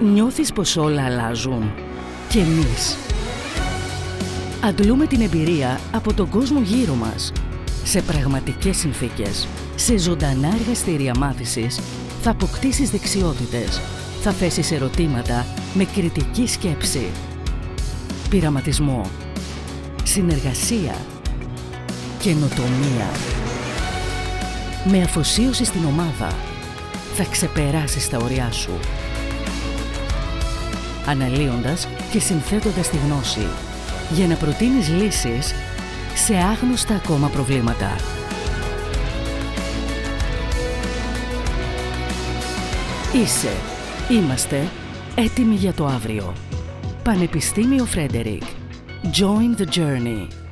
Νιώθεις πως όλα αλλάζουν. Και εμείς. Αντλούμε την εμπειρία από τον κόσμο γύρω μας. Σε πραγματικές συνθήκες, σε ζωντανά εργαστήρια μάθησης, θα αποκτήσεις δεξιότητες. Θα θέσεις ερωτήματα με κριτική σκέψη. Πειραματισμό. Συνεργασία. Καινοτομία. Με αφοσίωση στην ομάδα θα ξεπεράσεις τα ωριά σου. Αναλύοντας και συνθέτοντας τη γνώση για να προτείνεις λύσεις σε άγνωστα ακόμα προβλήματα. Είσαι, είμαστε έτοιμοι για το αύριο. Πανεπιστήμιο Φρέντερικ. Join the journey.